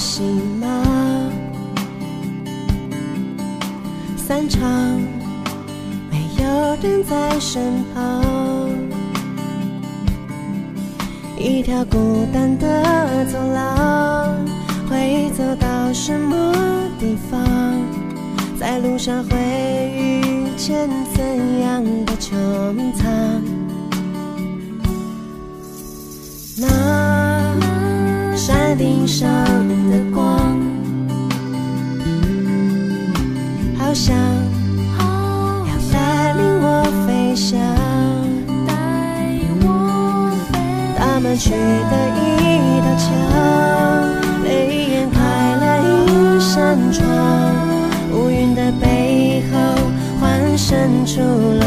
心吗？散场，没有人在身旁。一条孤单的走廊，会走到什么地方？在路上会遇见怎样的穹苍？那山顶上。要带领我飞翔，带我打满去的一道墙，泪眼开了一扇窗，乌云的背后，幻生出。